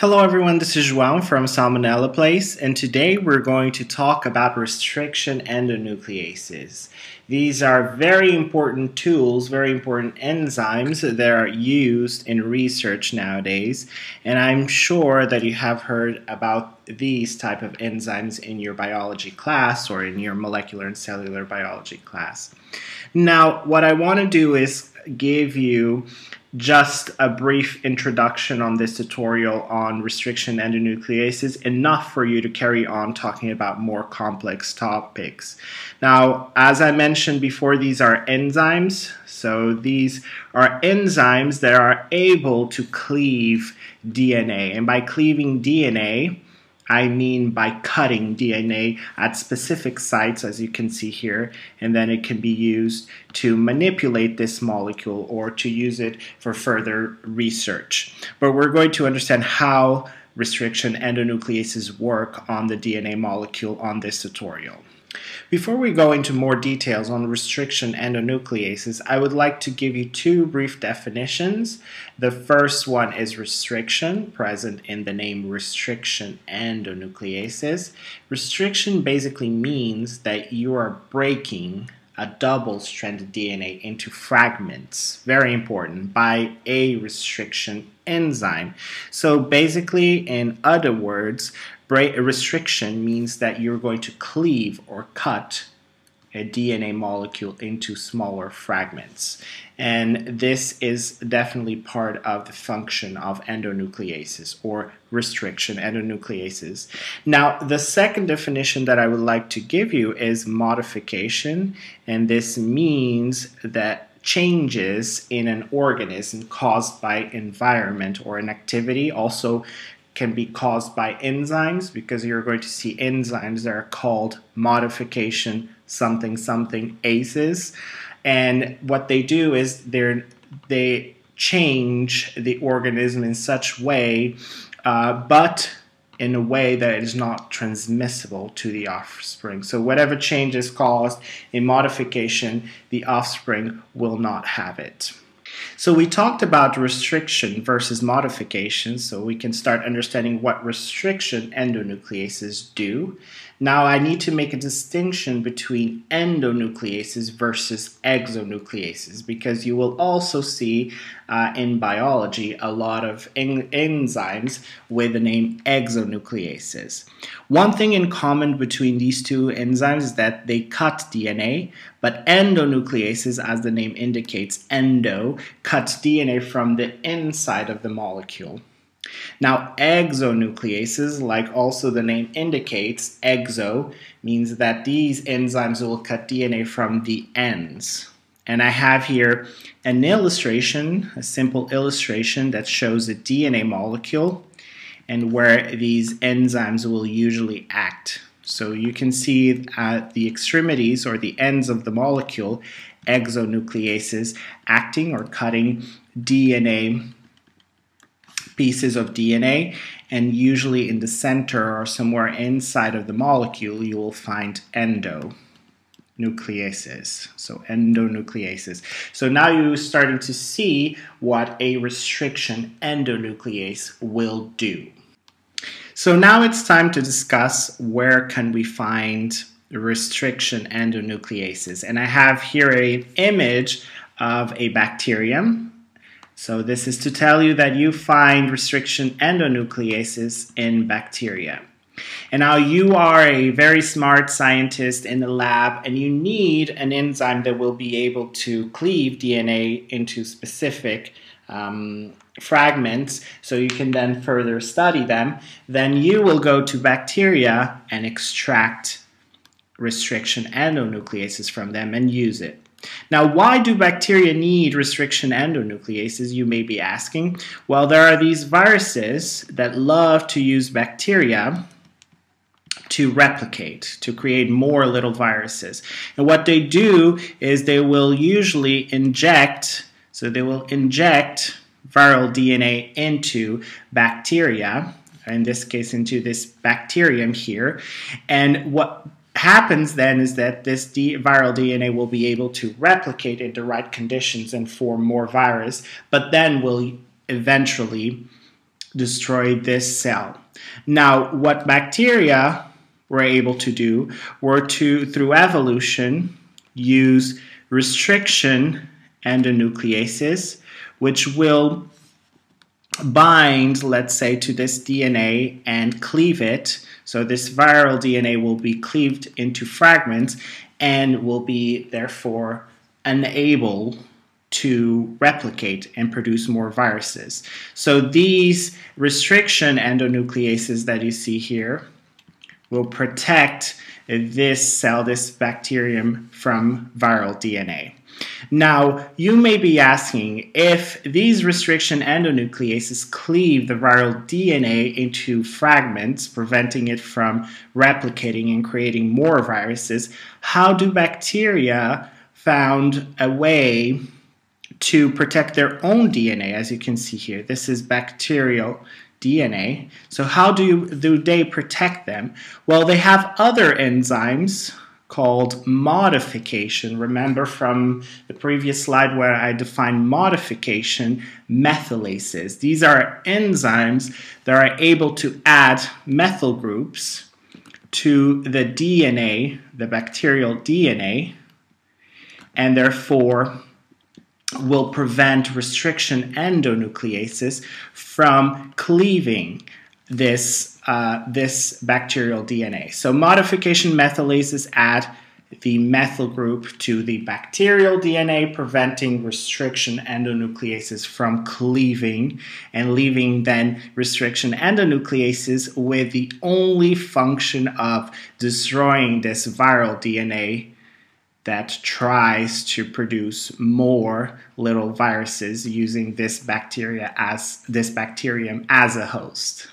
Hello everyone, this is João from Salmonella Place, and today we're going to talk about restriction endonucleases. These are very important tools, very important enzymes that are used in research nowadays, and I'm sure that you have heard about these type of enzymes in your biology class or in your molecular and cellular biology class. Now, what I want to do is give you just a brief introduction on this tutorial on restriction endonucleases, enough for you to carry on talking about more complex topics. Now, as I mentioned before, these are enzymes. So these are enzymes that are able to cleave DNA. And by cleaving DNA, I mean by cutting DNA at specific sites, as you can see here, and then it can be used to manipulate this molecule or to use it for further research. But we're going to understand how restriction endonucleases work on the DNA molecule on this tutorial. Before we go into more details on restriction endonucleases, I would like to give you two brief definitions. The first one is restriction, present in the name restriction endonucleases. Restriction basically means that you are breaking a double-stranded DNA into fragments, very important, by a restriction enzyme. So basically, in other words, a restriction means that you're going to cleave or cut a DNA molecule into smaller fragments. And this is definitely part of the function of endonucleases or restriction endonucleases. Now, the second definition that I would like to give you is modification, and this means that changes in an organism caused by environment or an activity also can be caused by enzymes because you're going to see enzymes that are called modification something something aces and what they do is they they change the organism in such way uh, but in a way that is not transmissible to the offspring. So whatever change is caused in modification, the offspring will not have it. So we talked about restriction versus modification, so we can start understanding what restriction endonucleases do. Now I need to make a distinction between endonucleases versus exonucleases because you will also see uh, in biology a lot of en enzymes with the name exonucleases. One thing in common between these two enzymes is that they cut DNA, but endonucleases, as the name indicates, endo, cuts DNA from the inside of the molecule. Now, exonucleases, like also the name indicates, exo means that these enzymes will cut DNA from the ends. And I have here an illustration, a simple illustration that shows a DNA molecule and where these enzymes will usually act. So you can see at the extremities or the ends of the molecule, exonucleases acting or cutting DNA pieces of DNA and usually in the center or somewhere inside of the molecule you will find endo nucleases. So endonucleases. So now you're starting to see what a restriction endonuclease will do. So now it's time to discuss where can we find restriction endonucleases. And I have here an image of a bacterium so this is to tell you that you find restriction endonucleases in bacteria. And now you are a very smart scientist in the lab and you need an enzyme that will be able to cleave DNA into specific um, fragments so you can then further study them. Then you will go to bacteria and extract restriction endonucleases from them and use it. Now, why do bacteria need restriction endonucleases, you may be asking? Well, there are these viruses that love to use bacteria to replicate, to create more little viruses. And what they do is they will usually inject, so they will inject viral DNA into bacteria, in this case into this bacterium here. And what happens then is that this viral DNA will be able to replicate in the right conditions and form more virus, but then will eventually destroy this cell. Now, what bacteria were able to do were to, through evolution, use restriction endonucleases, which will bind, let's say, to this DNA and cleave it. So this viral DNA will be cleaved into fragments and will be therefore unable to replicate and produce more viruses. So these restriction endonucleases that you see here will protect this cell, this bacterium, from viral DNA. Now, you may be asking if these restriction endonucleases cleave the viral DNA into fragments, preventing it from replicating and creating more viruses, how do bacteria found a way to protect their own DNA, as you can see here. This is bacterial DNA. So how do, you, do they protect them? Well, they have other enzymes called modification. Remember from the previous slide where I defined modification, methylases. These are enzymes that are able to add methyl groups to the DNA, the bacterial DNA, and therefore will prevent restriction endonucleases from cleaving this, uh, this bacterial DNA. So modification methylases add the methyl group to the bacterial DNA, preventing restriction endonucleases from cleaving and leaving then restriction endonucleases with the only function of destroying this viral DNA that tries to produce more little viruses using this bacteria as this bacterium as a host.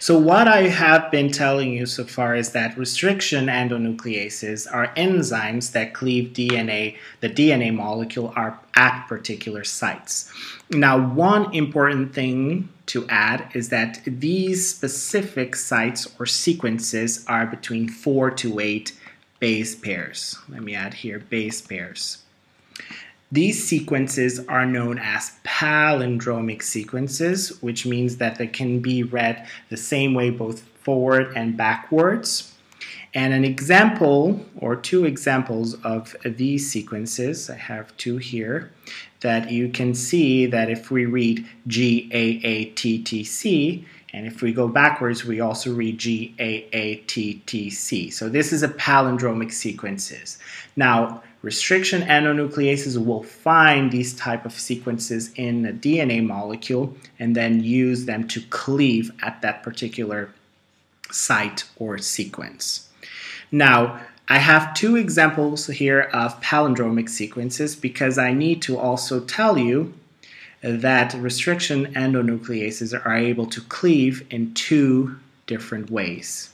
So what I have been telling you so far is that restriction endonucleases are enzymes that cleave DNA, the DNA molecule are at particular sites. Now one important thing to add is that these specific sites or sequences are between 4 to 8 base pairs. Let me add here base pairs. These sequences are known as palindromic sequences, which means that they can be read the same way both forward and backwards. And an example or two examples of these sequences, I have two here, that you can see that if we read G-A-A-T-T-C, and if we go backwards, we also read G-A-A-T-T-C. So this is a palindromic sequences. Now, restriction endonucleases will find these type of sequences in a DNA molecule and then use them to cleave at that particular site or sequence. Now, I have two examples here of palindromic sequences because I need to also tell you that restriction endonucleases are able to cleave in two different ways.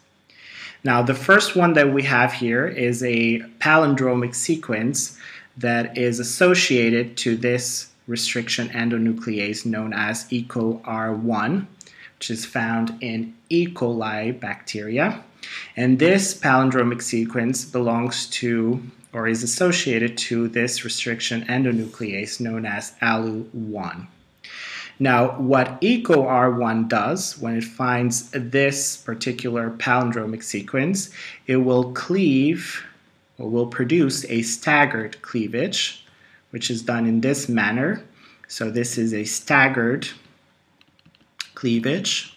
Now, the first one that we have here is a palindromic sequence that is associated to this restriction endonuclease known as EcoR1, which is found in E. coli bacteria. And this palindromic sequence belongs to or is associated to this restriction endonuclease known as ALU1. Now, what EcoR1 does when it finds this particular palindromic sequence, it will cleave or will produce a staggered cleavage, which is done in this manner. So this is a staggered cleavage.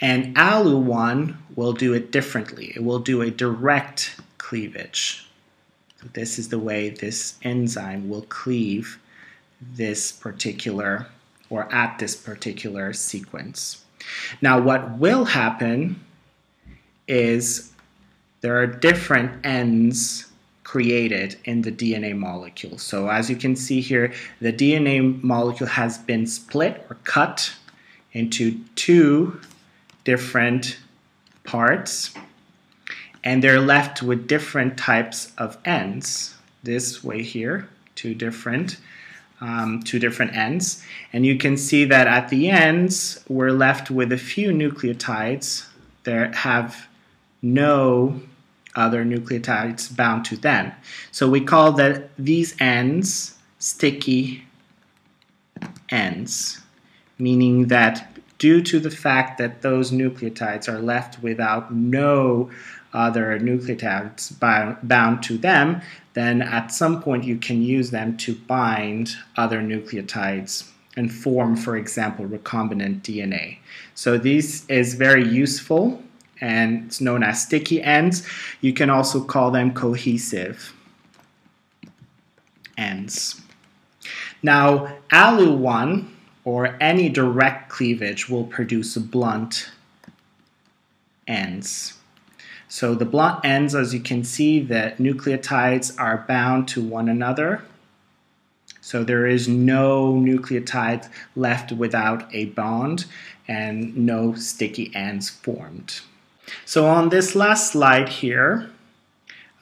And ALU1 will do it differently. It will do a direct cleavage. This is the way this enzyme will cleave this particular or at this particular sequence. Now what will happen is there are different ends created in the DNA molecule. So as you can see here, the DNA molecule has been split or cut into two different parts and they're left with different types of ends. This way here, two different, um, two different ends. And you can see that at the ends, we're left with a few nucleotides that have no other nucleotides bound to them. So we call that these ends sticky ends meaning that due to the fact that those nucleotides are left without no other nucleotides bound to them, then at some point you can use them to bind other nucleotides and form, for example, recombinant DNA. So this is very useful and it's known as sticky ends. You can also call them cohesive ends. Now, ALU1 or any direct cleavage will produce blunt ends. So the blunt ends, as you can see, that nucleotides are bound to one another. So there is no nucleotide left without a bond and no sticky ends formed. So on this last slide here,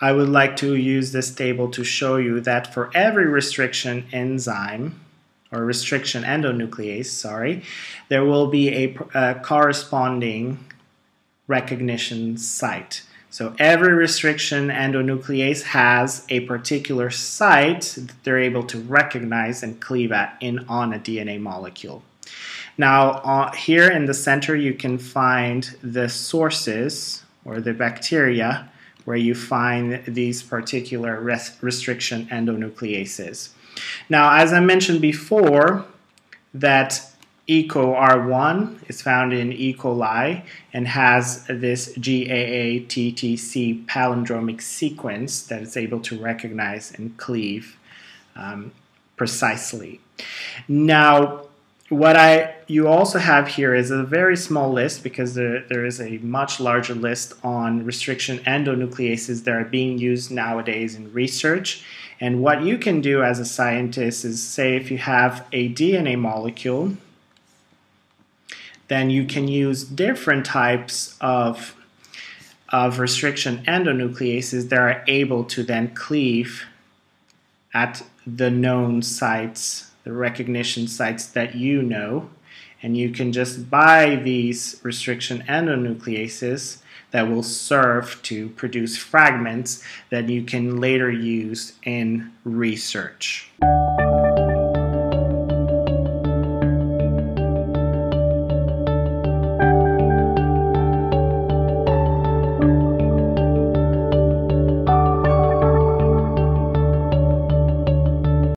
I would like to use this table to show you that for every restriction enzyme, or restriction endonuclease, sorry, there will be a, a corresponding recognition site. So every restriction endonuclease has a particular site that they're able to recognize and cleave at in on a DNA molecule. Now uh, here in the center you can find the sources or the bacteria where you find these particular res restriction endonucleases. Now as I mentioned before that EcoR1 is found in E. coli and has this GAA-TTC palindromic sequence that it's able to recognize and cleave um, precisely. Now, what I you also have here is a very small list because there, there is a much larger list on restriction endonucleases that are being used nowadays in research. And what you can do as a scientist is say if you have a DNA molecule then you can use different types of, of restriction endonucleases that are able to then cleave at the known sites, the recognition sites that you know. And you can just buy these restriction endonucleases that will serve to produce fragments that you can later use in research.